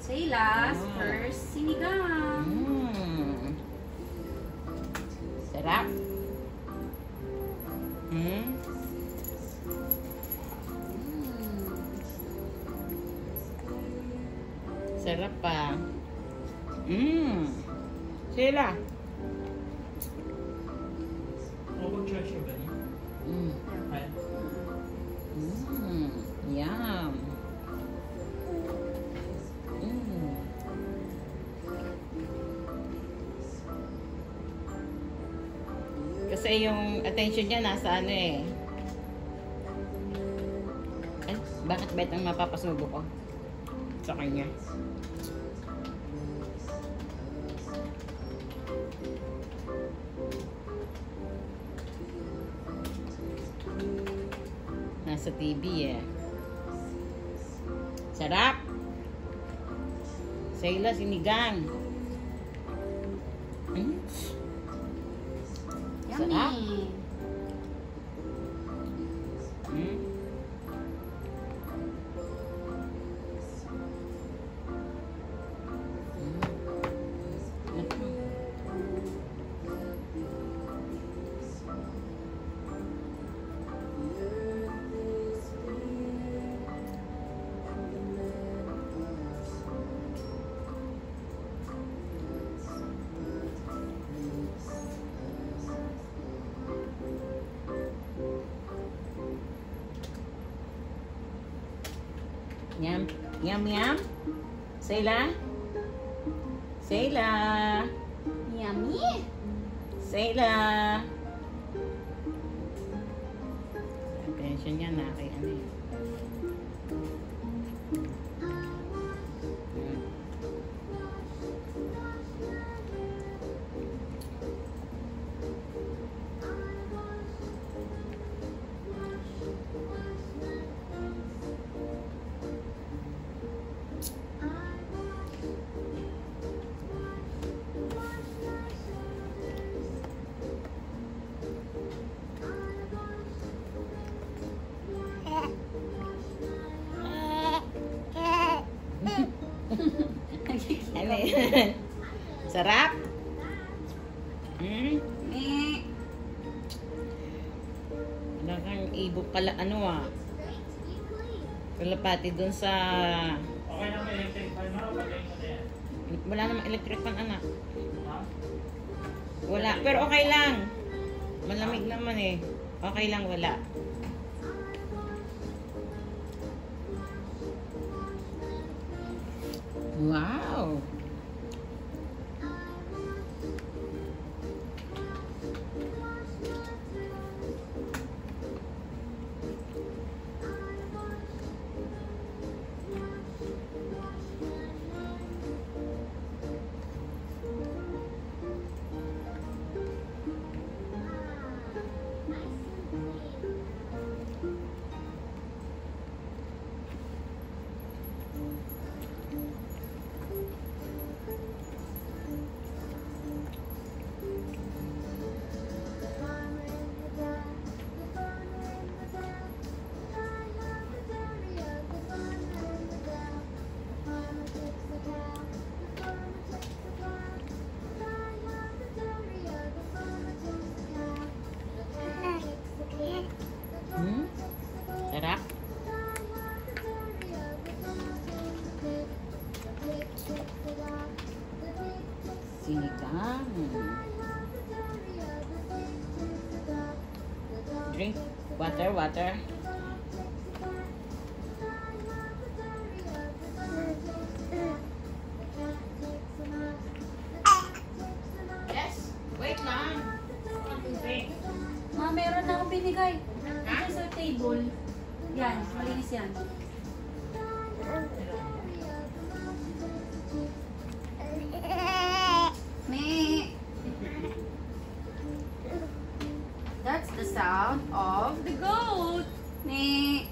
Say last, Ah. first, sinigang. Mm. Sarap. Mm. Mm. Sarap pa. Mmm. Sila. Huwag church ba Kasi yung attention niya nasa ano eh. Ay, bakit bet ang mapapasubo ko? Sa kanya. Nasa TV eh. Sarap! Sayla, sinigang. Mm. 杨幂 Yum. Yum, yum. Sayla? Sayla? Yummy. Sayla? Attention niya na Mm? Eh, Wala kang ibog kala ano ah. Kalapati dun sa... Okay na may electric fan mo, pagay mo. Wala namang electric fan anak. Wala. Pero okay lang. Malamig naman eh. Okay lang wala. Wow! Drink water, water. The sound of the goat. Me.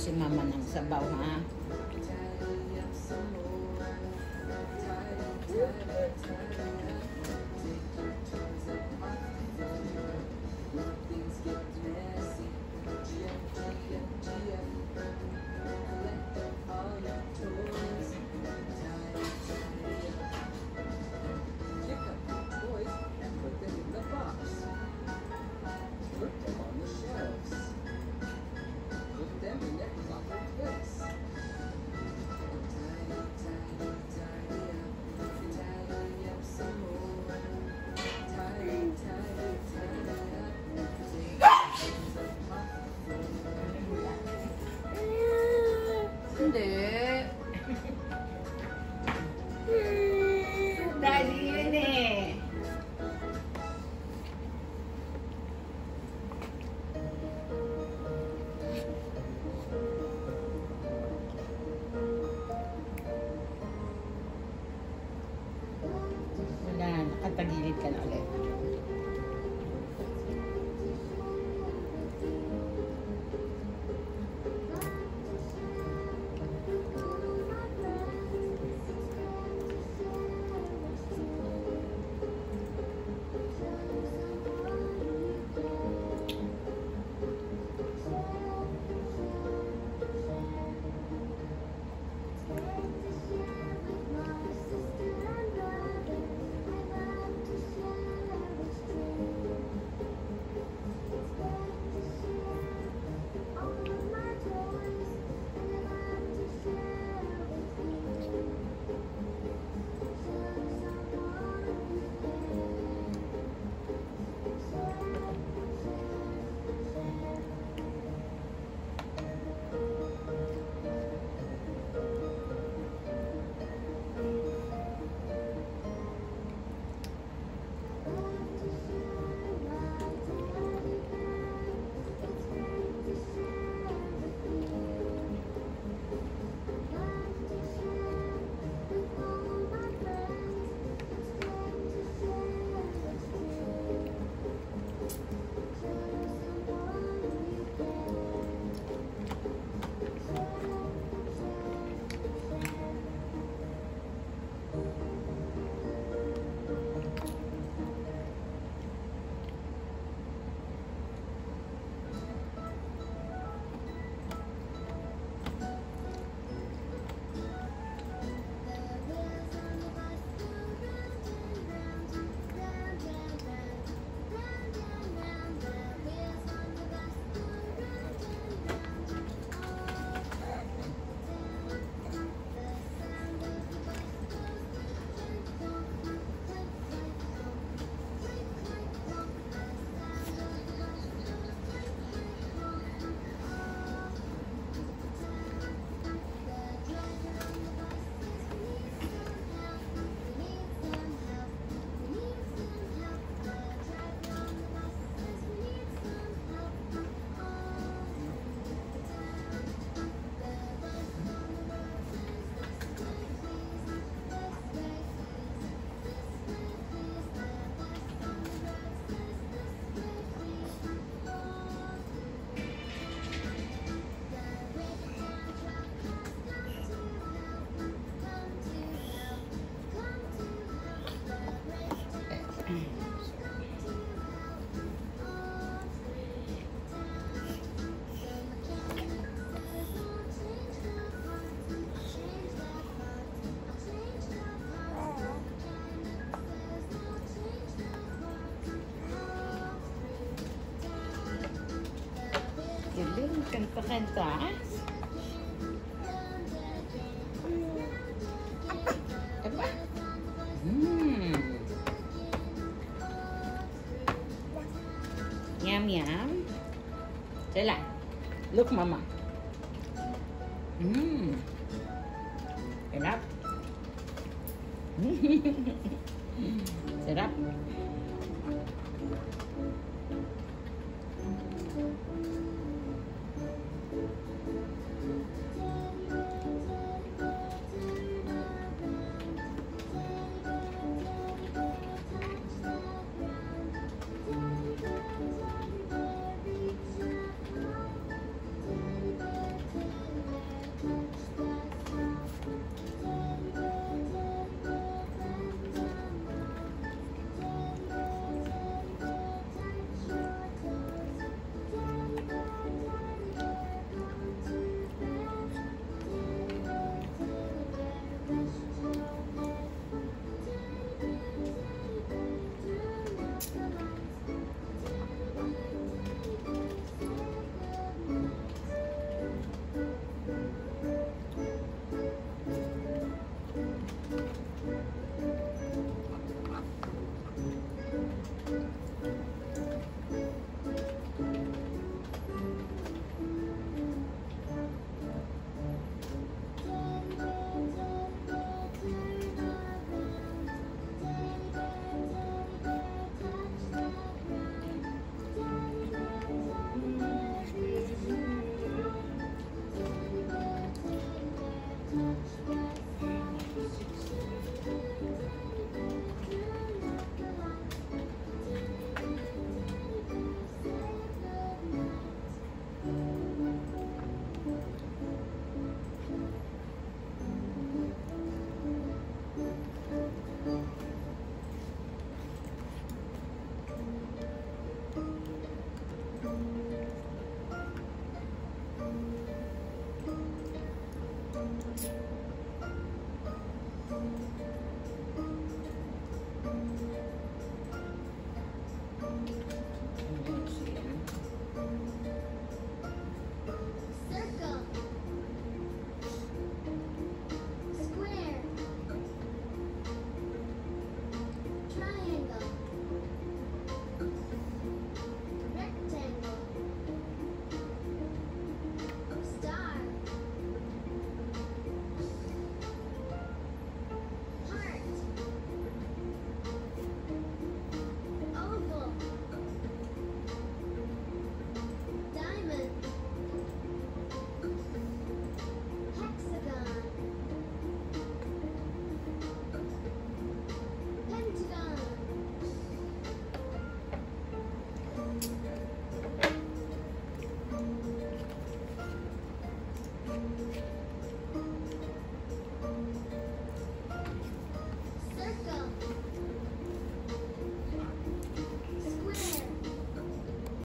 Si mama ng sabaw, ha? Pakantas. Aba. Mmm. Yum, yum. Sila. Look, mama. Mmm. Sarap. Sarap.